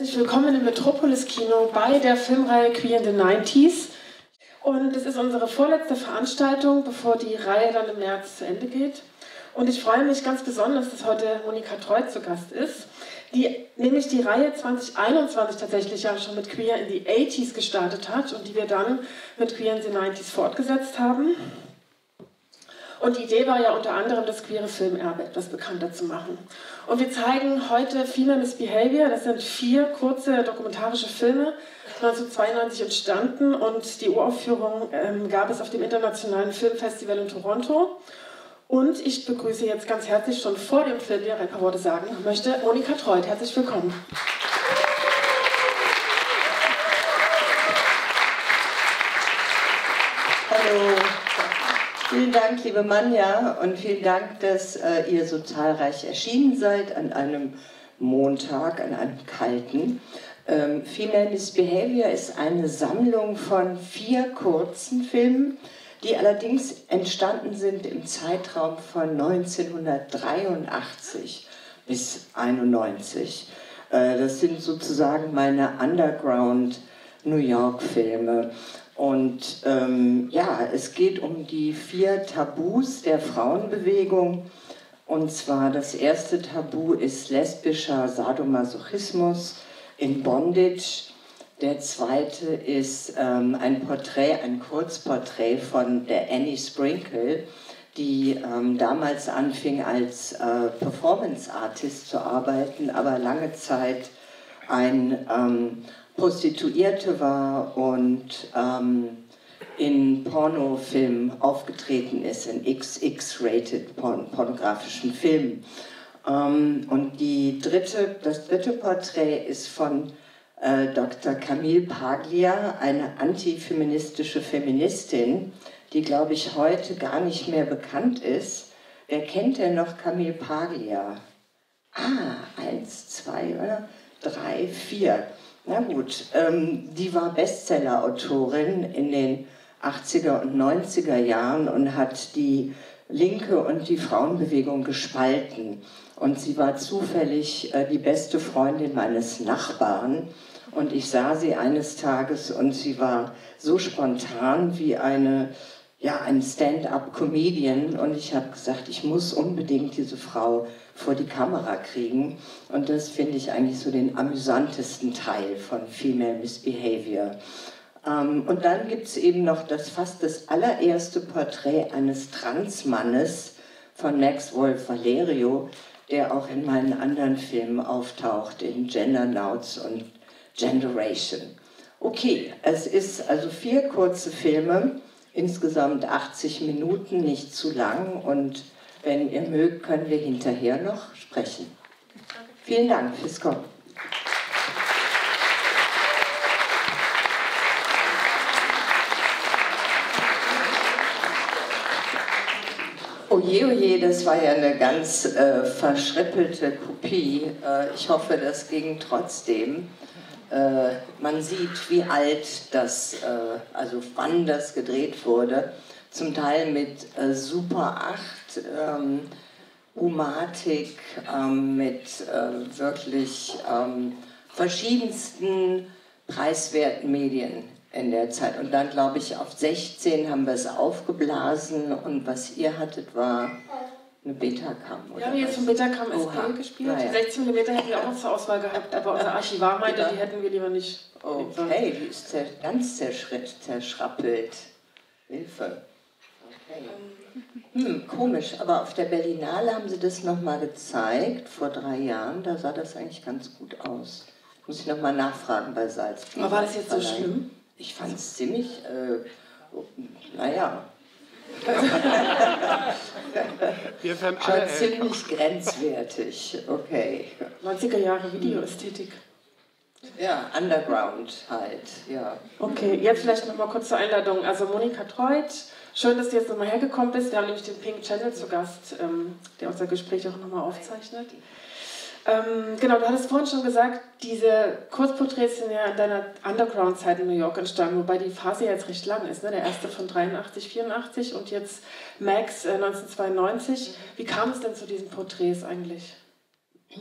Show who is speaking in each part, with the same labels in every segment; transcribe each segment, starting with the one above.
Speaker 1: Herzlich willkommen im Metropolis Kino bei der Filmreihe Queer in the 90s. Und es ist unsere vorletzte Veranstaltung, bevor die Reihe dann im März zu Ende geht. Und ich freue mich ganz besonders, dass heute Monika Treu zu Gast ist, die nämlich die Reihe 2021 tatsächlich ja schon mit Queer in the 80s gestartet hat und die wir dann mit Queer in the 90s fortgesetzt haben. Und die Idee war ja unter anderem, das queere Filmerbe etwas bekannter zu machen. Und wir zeigen heute Female Misbehavior. Das sind vier kurze dokumentarische Filme, 1992 entstanden und die Uraufführung ähm, gab es auf dem Internationalen Filmfestival in Toronto. Und ich begrüße jetzt ganz herzlich schon vor dem Film, der ein paar Worte sagen möchte, Monika Treut. Herzlich willkommen.
Speaker 2: Hallo. Vielen Dank, liebe Manja, und vielen Dank, dass äh, ihr so zahlreich erschienen seid an einem Montag, an einem kalten. Ähm, Female Misbehavior ist eine Sammlung von vier kurzen Filmen, die allerdings entstanden sind im Zeitraum von 1983 bis 1991. Äh, das sind sozusagen meine Underground New York Filme. Und ähm, ja, es geht um die vier Tabus der Frauenbewegung. Und zwar das erste Tabu ist lesbischer Sadomasochismus in Bondage. Der zweite ist ähm, ein Porträt, ein Kurzporträt von der Annie Sprinkle, die ähm, damals anfing als äh, Performance Artist zu arbeiten, aber lange Zeit ein ähm, Prostituierte war und ähm, in Pornofilmen aufgetreten ist, in XX-rated porn pornografischen Filmen. Ähm, und die dritte, das dritte Porträt ist von äh, Dr. Camille Paglia, eine antifeministische Feministin, die, glaube ich, heute gar nicht mehr bekannt ist. Wer kennt denn noch Camille Paglia? Ah, eins, zwei, oder? drei, vier. Na gut, ähm, die war Bestseller-Autorin in den 80er und 90er Jahren und hat die Linke und die Frauenbewegung gespalten. Und sie war zufällig äh, die beste Freundin meines Nachbarn. Und ich sah sie eines Tages und sie war so spontan wie eine, ja, ein Stand-up-Comedian. Und ich habe gesagt, ich muss unbedingt diese Frau vor die Kamera kriegen. Und das finde ich eigentlich so den amüsantesten Teil von Female Misbehavior. Ähm, und dann gibt es eben noch das fast das allererste Porträt eines Transmannes von Max Wolf Valerio, der auch in meinen anderen Filmen auftaucht, in Gender Nauts und Generation. Okay, es ist also vier kurze Filme, insgesamt 80 Minuten, nicht zu lang und wenn ihr mögt, können wir hinterher noch sprechen. Vielen Dank fürs Kommen. Oje, oje, das war ja eine ganz äh, verschrippelte Kopie. Äh, ich hoffe, das ging trotzdem. Äh, man sieht, wie alt das, äh, also wann das gedreht wurde zum Teil mit äh, Super 8, ähm, Umatik, ähm, mit äh, wirklich ähm, verschiedensten preiswerten Medien in der Zeit. Und dann, glaube ich, auf 16 haben wir es aufgeblasen und was ihr hattet, war eine Betacam.
Speaker 1: Wir haben jetzt vom Betacam SP gespielt. Naja. 16 mm hätten wir auch noch zur Auswahl gehabt, aber unser Archivar meinte, die hätten wir lieber nicht.
Speaker 2: Okay, die ist ganz zerschrappelt. Hilfe. Hm, komisch, aber auf der Berlinale haben sie das nochmal gezeigt, vor drei Jahren. Da sah das eigentlich ganz gut aus. Muss ich nochmal nachfragen bei Salz.
Speaker 1: Aber war das jetzt so schlimm?
Speaker 2: Ich fand es ziemlich, äh, naja.
Speaker 3: Wir
Speaker 2: Schon alle ziemlich grenzwertig, okay.
Speaker 1: 90er Jahre Videoästhetik.
Speaker 2: Ja, Underground halt, ja.
Speaker 1: Okay, jetzt vielleicht nochmal kurz zur Einladung. Also Monika Treut, schön, dass du jetzt nochmal hergekommen bist. Wir haben nämlich den Pink Channel zu Gast, ähm, der unser Gespräch auch nochmal aufzeichnet. Ähm, genau, du hattest vorhin schon gesagt, diese Kurzporträts sind ja in deiner Underground-Zeit in New York entstanden, wobei die Phase ja jetzt recht lang ist. Ne? Der erste von 83, 84 und jetzt Max äh, 1992. Wie kam es denn zu diesen Porträts eigentlich?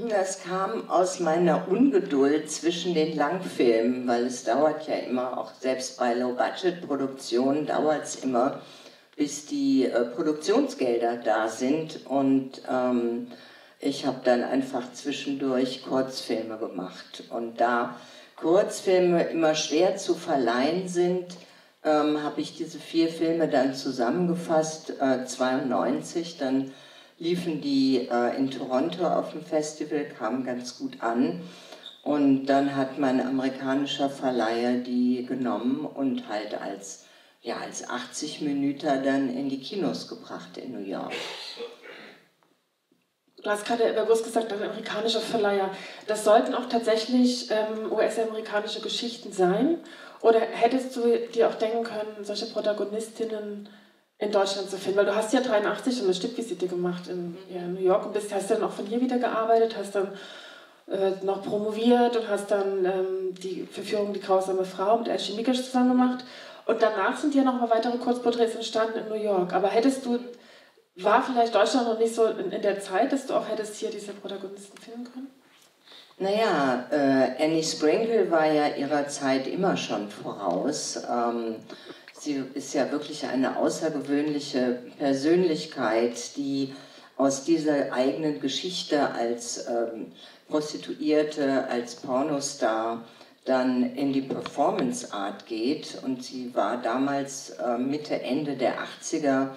Speaker 2: Das kam aus meiner Ungeduld zwischen den Langfilmen, weil es dauert ja immer, auch selbst bei Low-Budget-Produktionen dauert es immer, bis die äh, Produktionsgelder da sind. Und ähm, ich habe dann einfach zwischendurch Kurzfilme gemacht. Und da Kurzfilme immer schwer zu verleihen sind, ähm, habe ich diese vier Filme dann zusammengefasst, äh, 92, dann liefen die äh, in Toronto auf dem Festival, kamen ganz gut an. Und dann hat mein amerikanischer Verleiher die genommen und halt als, ja, als 80 Minuten dann in die Kinos gebracht in New York.
Speaker 1: Du hast gerade bewusst gesagt, ein amerikanischer Verleiher. Das sollten auch tatsächlich ähm, US-amerikanische Geschichten sein? Oder hättest du dir auch denken können, solche Protagonistinnen in Deutschland zu finden? Weil du hast ja 83 schon eine Stückvisite gemacht in, ja, New York und bist, hast dann auch von hier wieder gearbeitet, hast dann äh, noch promoviert und hast dann ähm, die Verführung Die grausame Frau mit Elsie Mikisch zusammen gemacht. Und danach sind ja noch mal weitere Kurzporträts entstanden in New York. Aber hättest du, war vielleicht Deutschland noch nicht so in, in der Zeit, dass du auch hättest hier diese Protagonisten finden können?
Speaker 2: Naja, äh, Annie Sprinkle war ja ihrer Zeit immer schon voraus. Ähm, sie ist ja wirklich eine außergewöhnliche Persönlichkeit, die aus dieser eigenen Geschichte als ähm, Prostituierte, als Pornostar dann in die Performance Art geht. Und sie war damals äh, Mitte, Ende der 80er,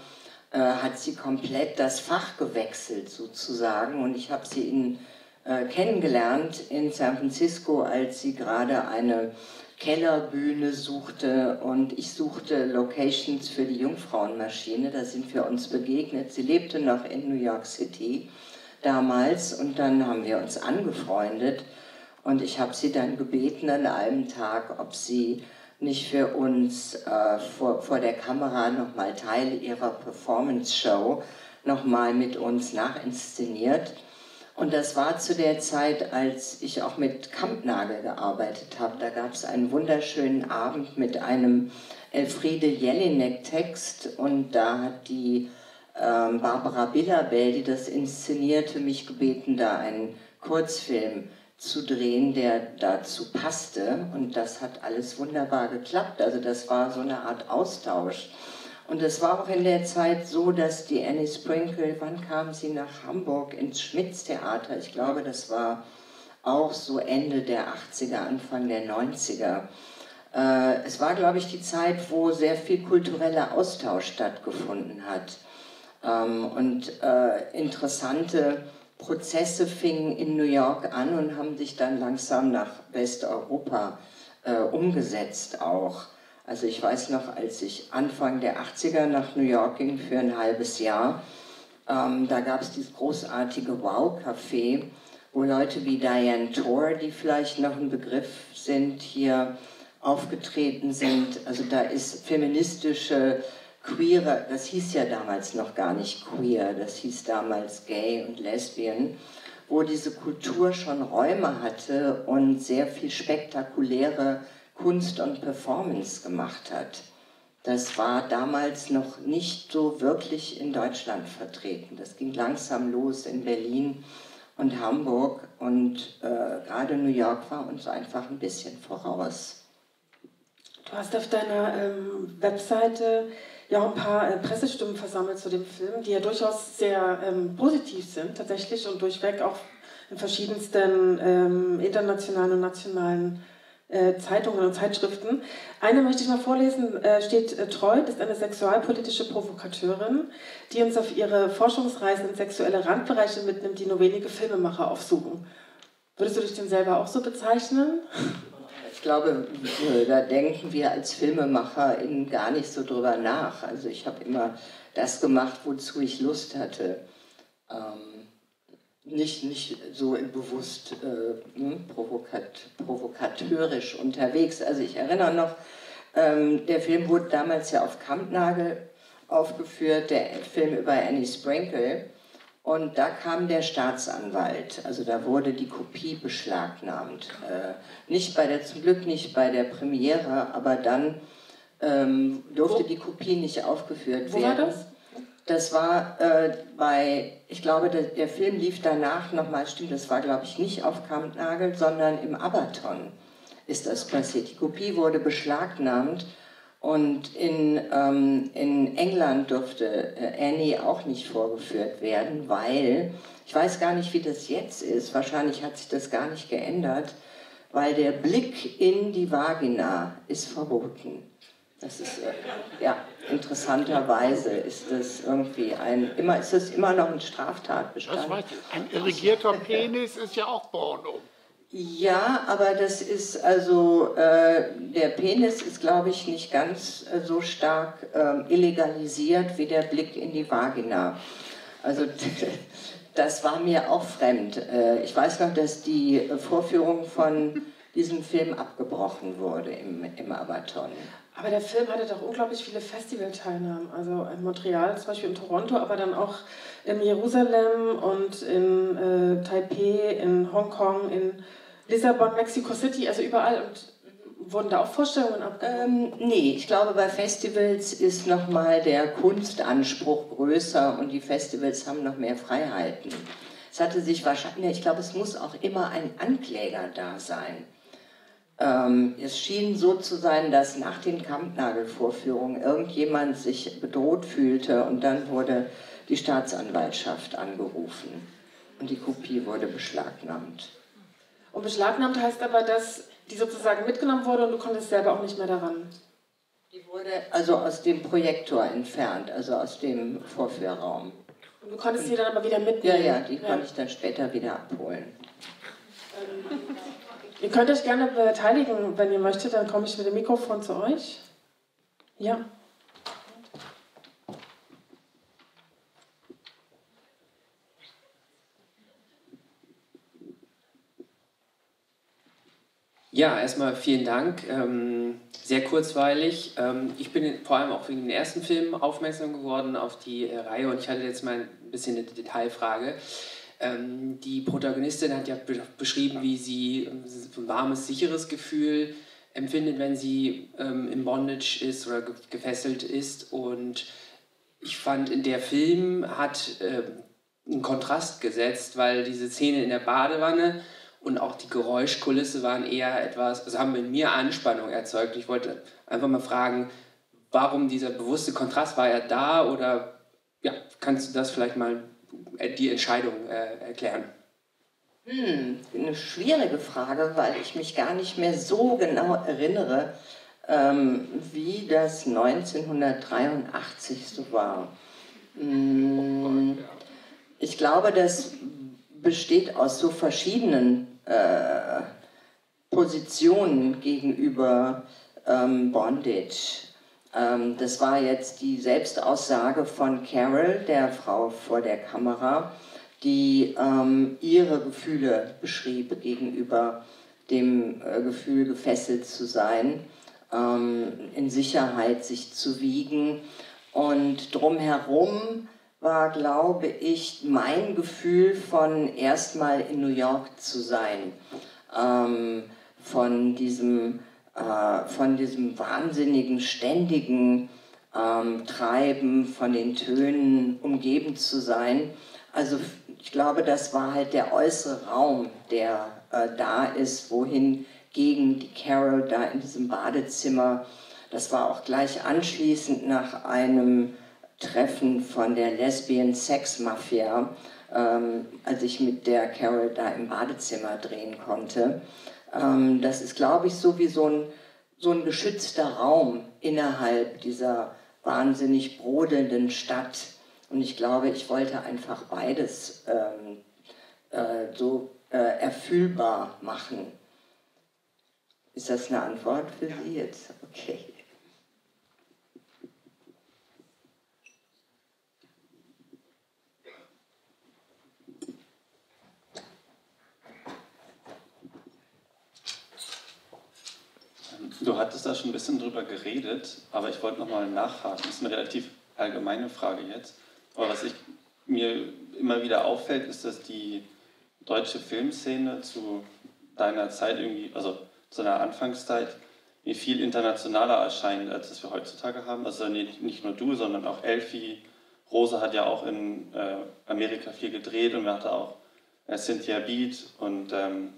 Speaker 2: äh, hat sie komplett das Fach gewechselt sozusagen. Und ich habe sie in äh, kennengelernt in San Francisco, als sie gerade eine Kellerbühne suchte und ich suchte Locations für die Jungfrauenmaschine. Da sind wir uns begegnet. Sie lebte noch in New York City damals und dann haben wir uns angefreundet und ich habe sie dann gebeten an einem Tag, ob sie nicht für uns äh, vor, vor der Kamera nochmal Teil ihrer Performance-Show nochmal mit uns nachinszeniert. Und das war zu der Zeit, als ich auch mit Kampnagel gearbeitet habe. Da gab es einen wunderschönen Abend mit einem Elfriede Jelinek-Text und da hat die ähm, Barbara Billabell, die das inszenierte, mich gebeten, da einen Kurzfilm zu drehen, der dazu passte. Und das hat alles wunderbar geklappt. Also das war so eine Art Austausch. Und es war auch in der Zeit so, dass die Annie Sprinkle, wann kam sie nach Hamburg ins Schmitz-Theater? Ich glaube, das war auch so Ende der 80er, Anfang der 90er. Äh, es war, glaube ich, die Zeit, wo sehr viel kultureller Austausch stattgefunden hat. Ähm, und äh, interessante Prozesse fingen in New York an und haben sich dann langsam nach Westeuropa äh, umgesetzt auch. Also ich weiß noch, als ich Anfang der 80er nach New York ging für ein halbes Jahr, ähm, da gab es dieses großartige Wow-Café, wo Leute wie Diane Tor, die vielleicht noch ein Begriff sind, hier aufgetreten sind. Also da ist feministische, queere, das hieß ja damals noch gar nicht queer, das hieß damals gay und lesbian, wo diese Kultur schon Räume hatte und sehr viel spektakuläre Kunst und Performance gemacht hat. Das war damals noch nicht so wirklich in Deutschland vertreten. Das ging langsam los in Berlin und Hamburg und äh, gerade New York war uns einfach ein bisschen voraus.
Speaker 1: Du hast auf deiner ähm, Webseite ja auch ein paar äh, Pressestimmen versammelt zu dem Film, die ja durchaus sehr ähm, positiv sind tatsächlich und durchweg auch in verschiedensten ähm, internationalen und nationalen äh, Zeitungen und Zeitschriften. Eine möchte ich mal vorlesen, äh, steht äh, Treut, ist eine sexualpolitische Provokateurin, die uns auf ihre Forschungsreisen in sexuelle Randbereiche mitnimmt, die nur wenige Filmemacher aufsuchen. Würdest du dich denn selber auch so bezeichnen?
Speaker 2: Ich glaube, da denken wir als Filmemacher gar nicht so drüber nach. Also ich habe immer das gemacht, wozu ich Lust hatte. Ähm, nicht, nicht so bewusst äh, hm, provokat, provokateurisch unterwegs. Also ich erinnere noch, ähm, der Film wurde damals ja auf Kampnagel aufgeführt, der Film über Annie Sprinkle. Und da kam der Staatsanwalt, also da wurde die Kopie beschlagnahmt. Äh, nicht bei der, zum Glück nicht bei der Premiere, aber dann ähm, durfte Wo? die Kopie nicht aufgeführt
Speaker 1: Wo werden. Wo war das?
Speaker 2: das war äh, bei, ich glaube, der, der, Film lief danach nochmal, stimmt, das war glaube ich nicht auf Kampnagel, sondern im Abaton ist das passiert. Die Kopie wurde beschlagnahmt und in, ähm, in England durfte äh, Annie auch nicht vorgeführt werden, weil, ich weiß gar nicht, wie das jetzt ist, wahrscheinlich hat sich das gar nicht geändert, weil der Blick in die Vagina ist verboten. Das ist, äh, ja, interessanterweise ist das irgendwie ein, immer, ist das immer noch ein Straftatbestand. Das weiß
Speaker 3: ich. Ein irrigierter Penis ist ja auch Porno.
Speaker 2: Ja, aber das ist also, äh, der Penis ist, glaube ich, nicht ganz äh, so stark äh, illegalisiert wie der Blick in die Vagina. Also das war mir auch fremd. Äh, ich weiß noch, dass die Vorführung von diesem Film abgebrochen wurde im, im Abaton.
Speaker 1: Aber der Film hatte doch unglaublich viele Festivalteilnahmen. Also in Montreal, zum Beispiel in Toronto, aber dann auch in Jerusalem und in äh, Taipei, in Hongkong, in Lissabon, Mexico City, also überall. Und wurden da auch Vorstellungen abgenommen?
Speaker 2: Ähm, nee, ich glaube, bei Festivals ist nochmal der Kunstanspruch größer und die Festivals haben noch mehr Freiheiten. Es hatte sich wahrscheinlich, ich glaube, es muss auch immer ein Ankläger da sein. Ähm, es schien so zu sein, dass nach den Kampnagelvorführungen irgendjemand sich bedroht fühlte und dann wurde die Staatsanwaltschaft angerufen und die Kopie wurde beschlagnahmt.
Speaker 1: Und beschlagnahmt heißt aber, dass die sozusagen mitgenommen wurde und du konntest selber auch nicht mehr daran.
Speaker 2: Die wurde also aus dem Projektor entfernt, also aus dem Vorführraum.
Speaker 1: Und du konntest sie dann aber wieder mitnehmen?
Speaker 2: Ja, ja, die ja. konnte ich dann später wieder abholen.
Speaker 1: Ähm, Ihr könnt euch gerne beteiligen, wenn ihr möchtet, dann komme ich mit dem Mikrofon zu euch. Ja.
Speaker 4: Ja, erstmal vielen Dank. Ähm, sehr kurzweilig. Ähm, ich bin vor allem auch wegen den ersten Film aufmerksam geworden auf die äh, Reihe und ich hatte jetzt mal ein bisschen eine Detailfrage. Ähm, die Protagonistin hat ja beschrieben, wie sie ein warmes, sicheres Gefühl empfindet, wenn sie ähm, im Bondage ist oder ge gefesselt ist. Und ich fand, der Film hat äh, einen Kontrast gesetzt, weil diese Szene in der Badewanne und auch die Geräuschkulisse waren eher etwas, also haben in mir Anspannung erzeugt. Ich wollte einfach mal fragen, warum dieser bewusste Kontrast war er da oder ja, kannst du das vielleicht mal die Entscheidung äh, erklären?
Speaker 2: Hm, eine schwierige Frage, weil ich mich gar nicht mehr so genau erinnere, ähm, wie das 1983 so war. Hm, ich glaube, das besteht aus so verschiedenen äh, Positionen gegenüber ähm, Bondage. Ähm, das war jetzt die Selbstaussage von Carol, der Frau vor der Kamera, die ähm, ihre Gefühle beschrieb gegenüber dem äh, Gefühl, gefesselt zu sein, ähm, in Sicherheit sich zu wiegen. Und drumherum war, glaube ich, mein Gefühl von erstmal in New York zu sein, ähm, von diesem äh, von diesem wahnsinnigen, ständigen ähm, Treiben, von den Tönen umgeben zu sein. Also ich glaube, das war halt der äußere Raum, der äh, da ist, wohin gegen die Carol da in diesem Badezimmer. Das war auch gleich anschließend nach einem Treffen von der Lesbian Sex Mafia, ähm, als ich mit der Carol da im Badezimmer drehen konnte. Ähm, das ist, glaube ich, so wie so ein, so ein geschützter Raum innerhalb dieser wahnsinnig brodelnden Stadt. Und ich glaube, ich wollte einfach beides ähm, äh, so äh, erfüllbar machen. Ist das eine Antwort für Sie jetzt? Okay.
Speaker 5: Du hattest da schon ein bisschen drüber geredet, aber ich wollte nochmal nachhaken. Das ist eine relativ allgemeine Frage jetzt. Aber was ich, mir immer wieder auffällt, ist, dass die deutsche Filmszene zu deiner Zeit irgendwie, also zu deiner Anfangszeit, mir viel internationaler erscheint, als das wir heutzutage haben. Also nicht, nur du, sondern auch Elfie, Rosa hat ja auch in äh, Amerika viel gedreht und wir hatten auch äh, Cynthia Beat und ähm,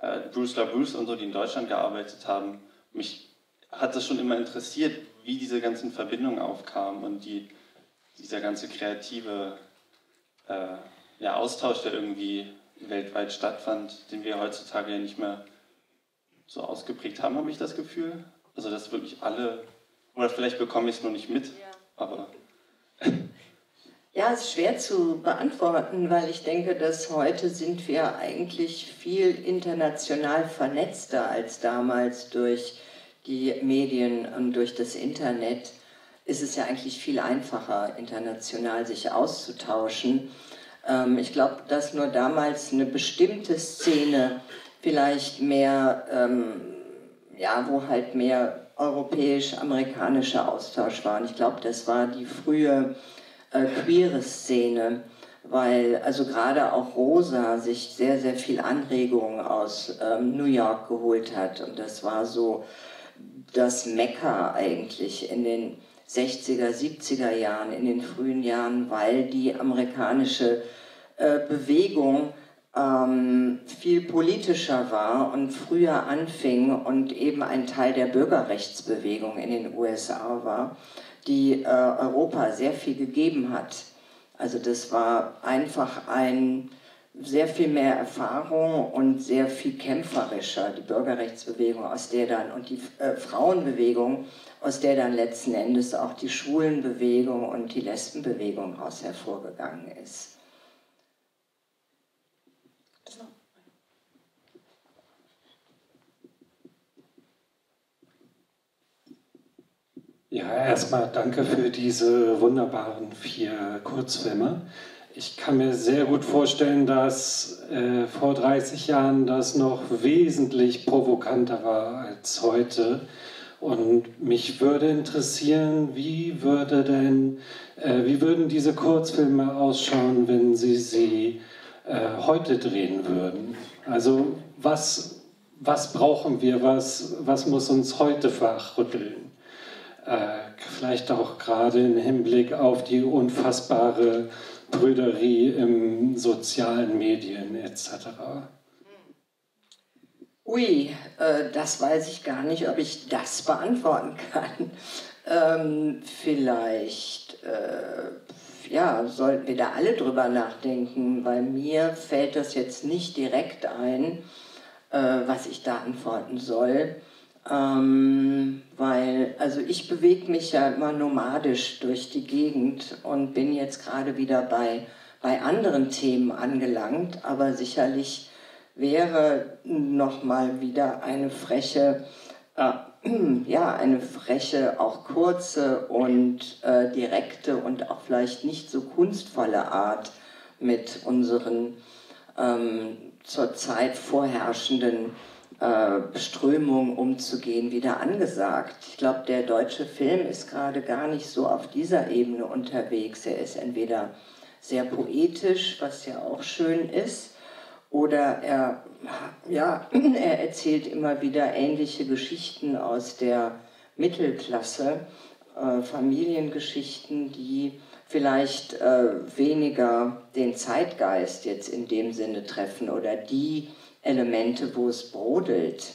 Speaker 5: äh, Bruce LaBruce und so, die in Deutschland gearbeitet haben. Mich hat das schon immer interessiert, wie diese ganzen Verbindungen aufkamen und die, dieser ganze kreative äh, ja, Austausch, der irgendwie weltweit stattfand, den wir heutzutage ja nicht mehr so ausgeprägt haben, habe ich das Gefühl. Also dass wirklich alle, oder vielleicht bekomme ich es nur nicht mit, ja. aber...
Speaker 2: Ja, es ist schwer zu beantworten, weil ich denke, dass heute sind wir eigentlich viel international vernetzter als damals durch die Medien und durch das Internet. Ist es ja eigentlich viel einfacher, international sich auszutauschen. Ähm, ich glaube, dass nur damals eine bestimmte Szene vielleicht mehr, ähm, ja, wo halt mehr europäisch-amerikanischer Austausch war. Und ich glaube, das war die frühe äh, queere Szene, weil also gerade auch Rosa sich sehr, sehr viel Anregung aus ähm, New York geholt hat. Und das war so das Mekka eigentlich in den 60er, 70er Jahren, in den frühen Jahren, weil die amerikanische äh, Bewegung ähm, viel politischer war und früher anfing und eben ein Teil der Bürgerrechtsbewegung in den USA war, die äh, Europa sehr viel gegeben hat. Also das war einfach ein sehr viel mehr Erfahrung und sehr viel kämpferischer, die Bürgerrechtsbewegung, aus der dann und die äh, Frauenbewegung, aus der dann letzten Endes auch die Schwulenbewegung und die Lesbenbewegung heraus hervorgegangen ist.
Speaker 6: Ja, erstmal danke für diese wunderbaren vier Kurzfilme. Ich kann mir sehr gut vorstellen, dass äh, vor 30 Jahren das noch wesentlich provokanter war als heute. Und mich würde interessieren, wie würde denn, äh, wie würden diese Kurzfilme ausschauen, wenn Sie sie äh, heute drehen würden? Also was, was brauchen wir, was, was muss uns heute wachrütteln? Äh, vielleicht auch gerade im Hinblick auf die unfassbare Brüderie im sozialen Medien etc.
Speaker 2: Ui, äh, das weiß ich gar nicht, ob ich das beantworten kann. Ähm, vielleicht, äh, ja, sollten wir da alle drüber nachdenken. Bei mir fällt das jetzt nicht direkt ein, äh, was ich da antworten soll. Ähm, weil, also ich bewege mich ja immer nomadisch durch die Gegend und bin jetzt gerade wieder bei, bei anderen Themen angelangt, aber sicherlich wäre nochmal wieder eine freche, äh, ja, eine freche, auch kurze und äh, direkte und auch vielleicht nicht so kunstvolle Art mit unseren ähm, zurzeit vorherrschenden Strömung umzugehen, wieder angesagt. Ich glaube, der deutsche Film ist gerade gar nicht so auf dieser Ebene unterwegs. Er ist entweder sehr poetisch, was ja auch schön ist, oder er, ja, er erzählt immer wieder ähnliche Geschichten aus der Mittelklasse, äh, Familiengeschichten, die vielleicht äh, weniger den Zeitgeist jetzt in dem Sinne treffen oder die Elemente, wo es brodelt.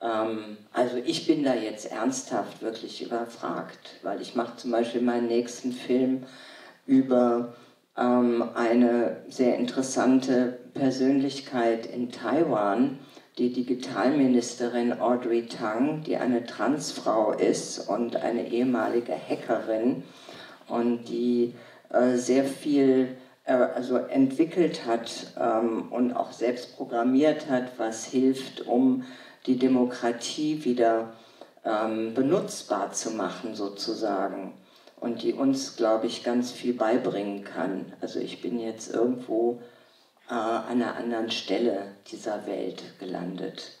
Speaker 2: Ähm, also ich bin da jetzt ernsthaft wirklich überfragt, weil ich mache zum Beispiel meinen nächsten Film über ähm, eine sehr interessante Persönlichkeit in Taiwan, die Digitalministerin Audrey Tang, die eine Transfrau ist und eine ehemalige Hackerin und die äh, sehr viel also entwickelt hat ähm, und auch selbst programmiert hat, was hilft, um die Demokratie wieder ähm, benutzbar zu machen sozusagen und die uns, glaube ich, ganz viel beibringen kann. Also ich bin jetzt irgendwo äh, an einer anderen Stelle dieser Welt gelandet.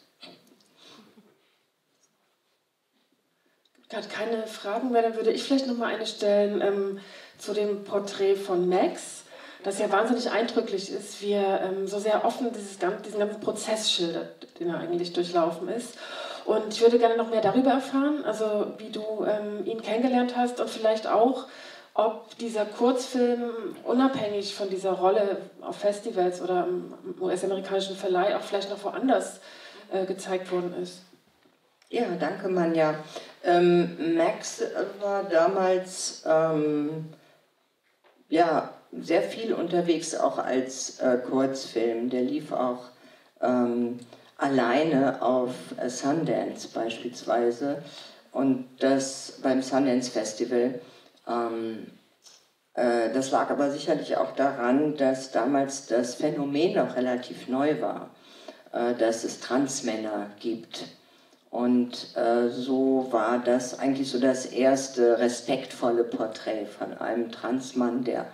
Speaker 1: Gerade keine Fragen mehr, dann würde ich vielleicht noch mal eine stellen ähm, zu dem Porträt von Max das ja wahnsinnig eindrücklich ist, wie er ähm, so sehr offen dieses, diesen ganzen Prozess schildert, den er eigentlich durchlaufen ist. Und ich würde gerne noch mehr darüber erfahren, also wie du ähm, ihn kennengelernt hast und vielleicht auch, ob dieser Kurzfilm unabhängig von dieser Rolle auf Festivals oder im US-amerikanischen Verleih auch vielleicht noch woanders äh, gezeigt worden ist.
Speaker 2: Ja, danke, Manja. Ähm, Max war damals ähm, ja, sehr viel unterwegs, auch als äh, Kurzfilm. Der lief auch ähm, alleine auf äh, Sundance beispielsweise und das beim Sundance Festival. Ähm, äh, das lag aber sicherlich auch daran, dass damals das Phänomen noch relativ neu war, äh, dass es Transmänner gibt. Und äh, so war das eigentlich so das erste respektvolle Porträt von einem Transmann, der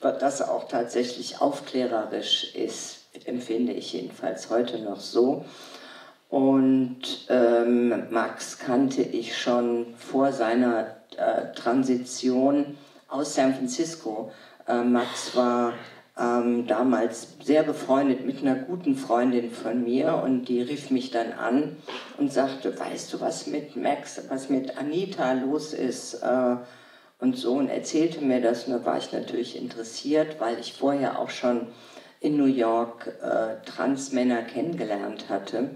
Speaker 2: das auch tatsächlich aufklärerisch ist, empfinde ich jedenfalls heute noch so. Und ähm, Max kannte ich schon vor seiner äh, Transition aus San Francisco. Äh, Max war ähm, damals sehr befreundet mit einer guten Freundin von mir und die rief mich dann an und sagte, weißt du, was mit Max, was mit Anita los ist? Äh, und so und erzählte mir das da war ich natürlich interessiert, weil ich vorher auch schon in New York äh, Transmänner kennengelernt hatte.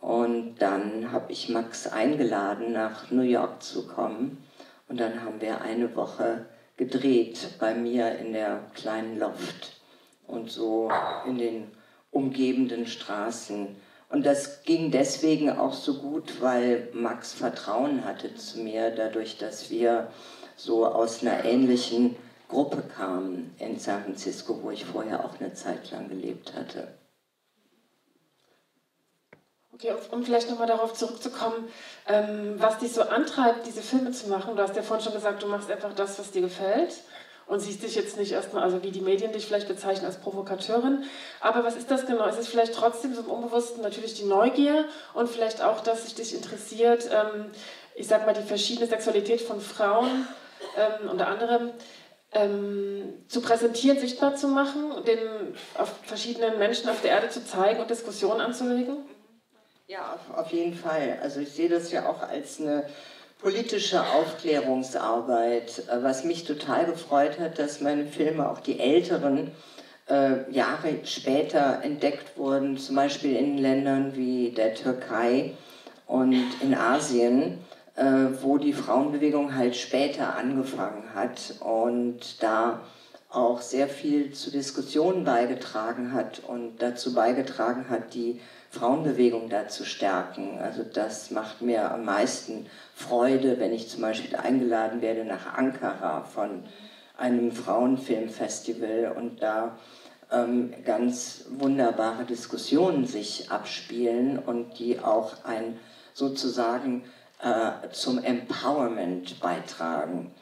Speaker 2: Und dann habe ich Max eingeladen, nach New York zu kommen. Und dann haben wir eine Woche gedreht bei mir in der kleinen Loft und so in den umgebenden Straßen. Und das ging deswegen auch so gut, weil Max Vertrauen hatte zu mir, dadurch, dass wir so aus einer ähnlichen Gruppe kamen in San Francisco, wo ich vorher auch eine Zeit lang gelebt hatte.
Speaker 1: Okay, um vielleicht nochmal darauf zurückzukommen, ähm, was dich so antreibt, diese Filme zu machen. Du hast ja vorhin schon gesagt, du machst einfach das, was dir gefällt und siehst dich jetzt nicht erstmal, also wie die Medien dich vielleicht bezeichnen, als Provokateurin. Aber was ist das genau? Ist es vielleicht trotzdem so im Unbewussten natürlich die Neugier und vielleicht auch, dass sich dich interessiert, ähm, ich sag mal, die verschiedene Sexualität von Frauen ähm, unter anderem ähm, zu präsentieren, sichtbar zu machen, den auf verschiedenen Menschen auf der Erde zu zeigen und Diskussionen anzuregen?
Speaker 2: Ja, auf, auf jeden Fall. Also ich sehe das ja auch als eine politische Aufklärungsarbeit, äh, was mich total gefreut hat, dass meine Filme, auch die älteren, äh, Jahre später entdeckt wurden, zum Beispiel in Ländern wie der Türkei und in Asien wo die Frauenbewegung halt später angefangen hat und da auch sehr viel zu Diskussionen beigetragen hat und dazu beigetragen hat, die Frauenbewegung da zu stärken. Also das macht mir am meisten Freude, wenn ich zum Beispiel eingeladen werde nach Ankara von einem Frauenfilmfestival und da ähm, ganz wunderbare Diskussionen sich abspielen und die auch ein sozusagen äh, zum Empowerment beitragen.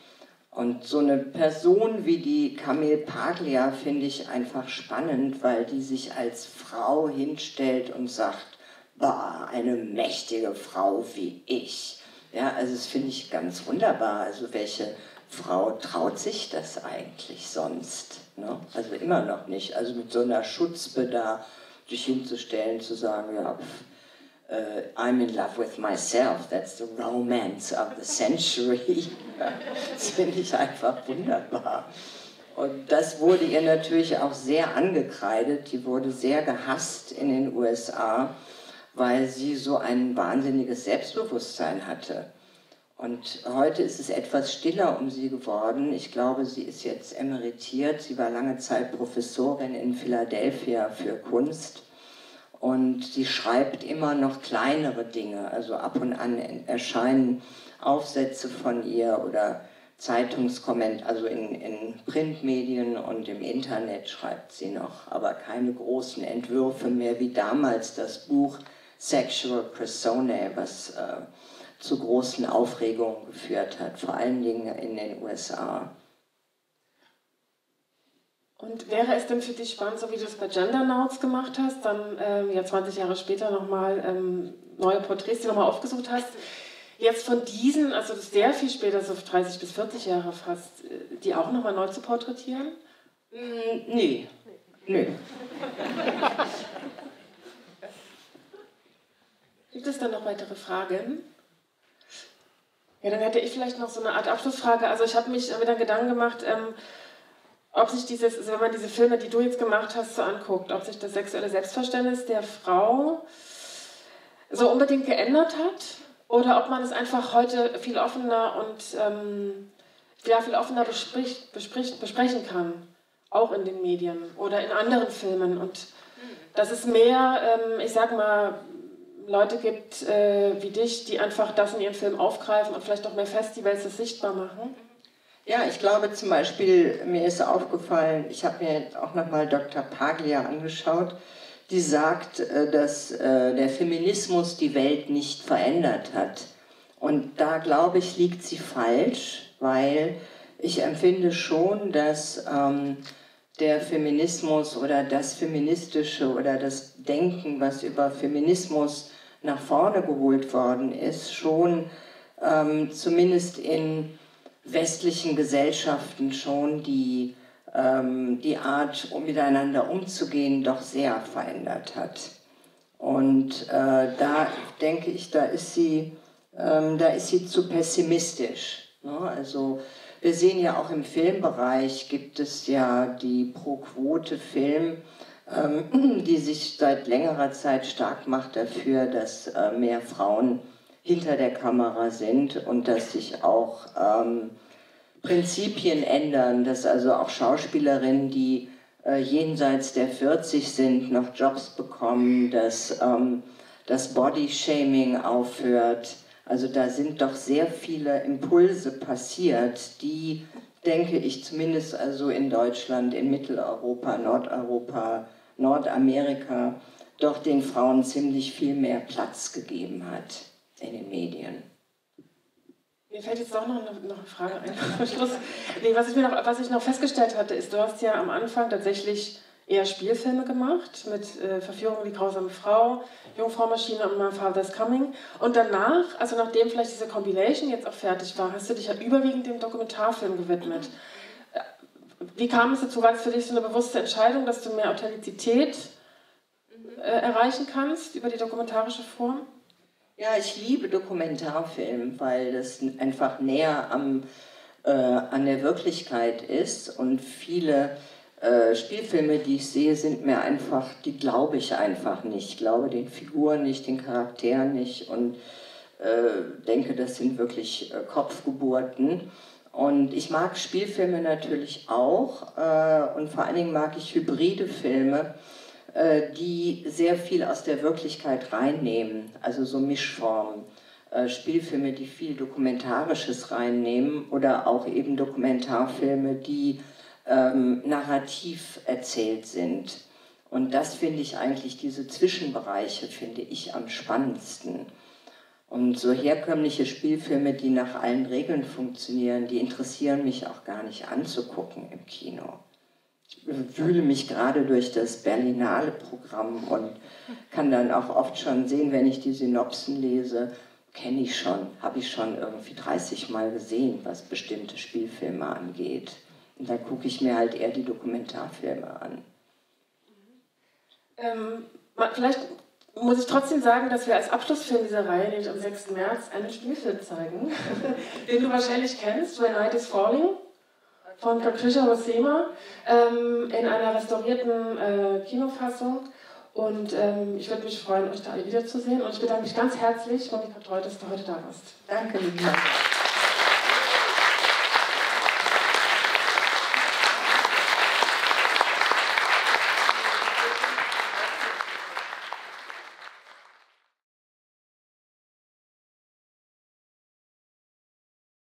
Speaker 2: Und so eine Person wie die Camille Paglia finde ich einfach spannend, weil die sich als Frau hinstellt und sagt, bah, eine mächtige Frau wie ich. Ja, also das finde ich ganz wunderbar. Also welche Frau traut sich das eigentlich sonst? Ne? Also immer noch nicht. Also mit so einer Schutzbedarf sich hinzustellen, zu sagen, ja, pff, uh, I'm in love with myself. That's the romance of the century. das finde ich einfach wunderbar. Und das wurde ihr natürlich auch sehr angekreidet. Die wurde sehr gehasst in den USA, weil sie so ein wahnsinniges Selbstbewusstsein hatte. Und heute ist es etwas stiller um sie geworden. Ich glaube, sie ist jetzt emeritiert. Sie war lange Zeit Professorin in Philadelphia für Kunst und sie schreibt immer noch kleinere Dinge. Also ab und an erscheinen Aufsätze von ihr oder Zeitungskomment, also in, in Printmedien und im Internet schreibt sie noch, aber keine großen Entwürfe mehr wie damals das Buch Sexual Persona, was äh, zu großen Aufregungen geführt hat, vor allen Dingen in den USA.
Speaker 1: Und wäre es denn für dich spannend, so wie du es bei Gender Notes gemacht hast, dann ähm, ja 20 Jahre später nochmal ähm, neue Porträts, die nochmal aufgesucht hast, jetzt von diesen, also sehr viel später, so 30 bis 40 Jahre fast, äh, die auch nochmal neu zu porträtieren?
Speaker 2: Mm, nee. Nee.
Speaker 1: Gibt es dann noch weitere Fragen? Ja, dann hätte ich vielleicht noch so eine Art Abschlussfrage. Also ich habe mich mir dann Gedanken gemacht, ähm, ob sich dieses, also wenn man diese Filme, die du jetzt gemacht hast, so anguckt, ob sich das sexuelle Selbstverständnis der Frau so unbedingt geändert hat oder ob man es einfach heute viel offener und ähm, ja, viel offener bespricht, bespricht, besprechen kann, auch in den Medien oder in anderen Filmen und dass es mehr, ähm, ich sag mal, Leute gibt äh, wie dich, die einfach das in ihren Film aufgreifen und vielleicht auch mehr Festivals das sichtbar machen?
Speaker 2: Ja, ich glaube zum Beispiel, mir ist aufgefallen, ich habe mir auch nochmal Dr. Paglia angeschaut, die sagt, äh, dass äh, der Feminismus die Welt nicht verändert hat. Und da glaube ich, liegt sie falsch, weil ich empfinde schon, dass ähm, der Feminismus oder das Feministische oder das Denken, was über Feminismus nach vorne geholt worden ist, schon ähm, zumindest in westlichen Gesellschaften schon die, ähm, die Art, um miteinander umzugehen, doch sehr verändert hat. Und äh, da denke ich, da ist sie, ähm, da ist sie zu pessimistisch. Ne? Also wir sehen ja auch im Filmbereich gibt es ja die Pro-Quote-Film, ähm, die sich seit längerer Zeit stark macht dafür, dass äh, mehr Frauen hinter der Kamera sind und dass sich auch ähm, Prinzipien ändern, dass also auch Schauspielerinnen, die äh, jenseits der 40 sind, noch Jobs bekommen, dass ähm, das Body-Shaming aufhört, also da sind doch sehr viele Impulse passiert, die, denke ich, zumindest also in Deutschland, in Mitteleuropa, Nordeuropa, Nordamerika, doch den Frauen ziemlich viel mehr Platz gegeben hat in den Medien.
Speaker 1: Mir fällt jetzt doch noch eine, noch eine Frage ein. nee, was, ich mir noch, was ich noch festgestellt hatte, ist, du hast ja am Anfang tatsächlich eher Spielfilme gemacht mit äh, Verführung die grausame Frau, Jungfrau-Maschine und My Father's Coming. Und danach, also nachdem vielleicht diese Compilation jetzt auch fertig war, hast du dich ja überwiegend dem Dokumentarfilm gewidmet. Äh, wie kam es dazu? War es für dich so eine bewusste Entscheidung, dass du mehr Authentizität äh, erreichen kannst über die dokumentarische Form?
Speaker 2: Ich liebe Dokumentarfilm, weil das einfach näher am, äh, an der Wirklichkeit ist und viele äh, Spielfilme, die ich sehe, sind mir einfach, die glaube ich einfach nicht. Ich glaube den Figuren nicht, den Charakteren nicht und äh, denke, das sind wirklich äh, Kopfgeburten. Und ich mag Spielfilme natürlich auch äh, und vor allen Dingen mag ich hybride Filme, die sehr viel aus der Wirklichkeit reinnehmen, also so Mischformen. Spielfilme, die viel Dokumentarisches reinnehmen oder auch eben Dokumentarfilme, die ähm, narrativ erzählt sind. Und das finde ich eigentlich, diese Zwischenbereiche finde ich am spannendsten. Und so herkömmliche Spielfilme, die nach allen Regeln funktionieren, die interessieren mich auch gar nicht anzugucken im Kino. Wühle mich gerade durch das Berlinale Programm und kann dann auch oft schon sehen, wenn ich die Synopsen lese, kenne ich schon, habe ich schon irgendwie 30 Mal gesehen, was bestimmte Spielfilme angeht. Und da gucke ich mir halt eher die Dokumentarfilme an.
Speaker 1: Ähm, vielleicht muss ich trotzdem sagen, dass wir als Abschlussfilm dieser Reihe, nämlich am 6. März, einen Spielfilm zeigen, den du wahrscheinlich kennst, When Night is Falling von Patricia Rosema ähm, in einer restaurierten äh, Kinofassung. Und ähm, ich würde mich freuen, euch da alle wiederzusehen. Und ich bedanke mich ganz herzlich, Monika Treu, dass du heute da warst.
Speaker 2: Danke, Lisa.